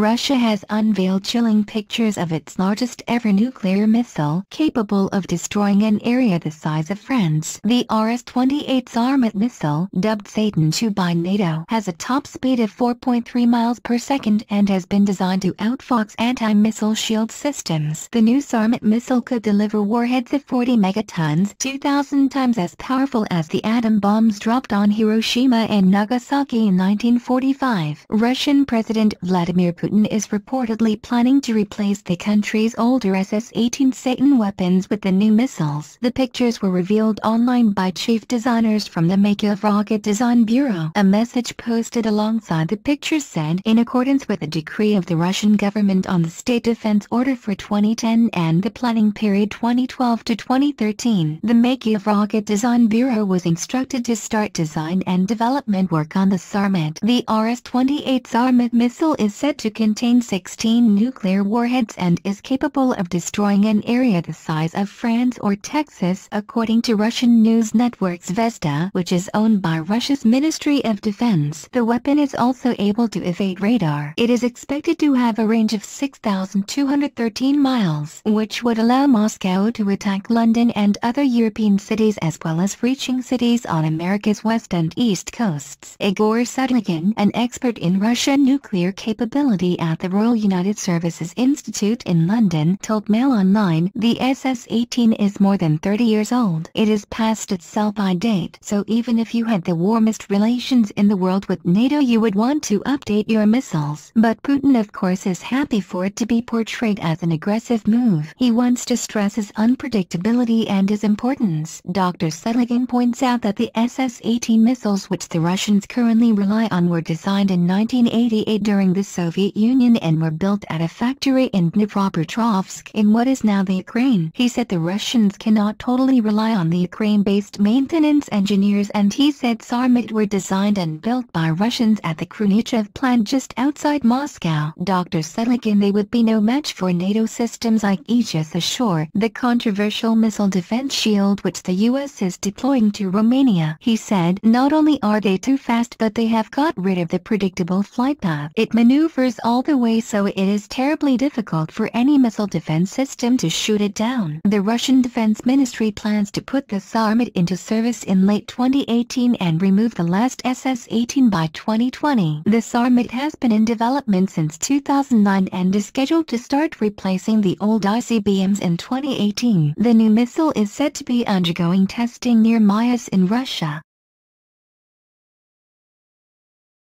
Russia has unveiled chilling pictures of its largest ever nuclear missile capable of destroying an area the size of France. The RS-28 Sarmat missile, dubbed Satan II by NATO, has a top speed of 4.3 miles per second and has been designed to outfox anti-missile shield systems. The new Sarmat missile could deliver warheads of 40 megatons 2,000 times as powerful as the atom bombs dropped on Hiroshima and Nagasaki in 1945. Russian President Vladimir Putin is reportedly planning to replace the country's older SS-18 Satan weapons with the new missiles. The pictures were revealed online by chief designers from the Makeyev Rocket Design Bureau. A message posted alongside the pictures said, in accordance with a decree of the Russian government on the State Defense Order for 2010 and the planning period 2012 to 2013, the Makeyev Rocket Design Bureau was instructed to start design and development work on the Sarmat. The RS-28 Sarmat missile is said to contain 16 nuclear warheads and is capable of destroying an area the size of France or Texas according to Russian news network Zvezda which is owned by Russia's Ministry of Defense. The weapon is also able to evade radar. It is expected to have a range of 6,213 miles which would allow Moscow to attack London and other European cities as well as reaching cities on America's west and east coasts. Igor Sutyagin, an expert in Russian nuclear capability at the Royal United Services Institute in London, told Mail Online the SS-18 is more than 30 years old. It is past its sell-by date, so even if you had the warmest relations in the world with NATO you would want to update your missiles. But Putin of course is happy for it to be portrayed as an aggressive move. He wants to stress his unpredictability and his importance. Dr. Sutyagin points out that the SS-18 missiles which the Russians currently rely on were designed in 1988 during the Soviet Union and were built at a factory in Dnipropetrovsk in what is now the Ukraine. He said the Russians cannot totally rely on the Ukraine-based maintenance engineers and he said Sarmat were designed and built by Russians at the Khrunichev plant just outside Moscow. Dr. Sutyagin they would be no match for NATO systems like Aegis Ashore, the controversial missile defense shield which the US is deploying to Romania. He said not only are they too fast but they have got rid of the predictable flight path. It maneuvers all the way so it is terribly difficult for any missile defense system to shoot it down. The Russian Defense Ministry plans to put the Sarmat into service in late 2018 and remove the last SS-18 by 2020. The Sarmat has been in development since 2009 and is scheduled to start replacing the old ICBMs in 2018. The new missile is said to be undergoing testing near Miass in Russia.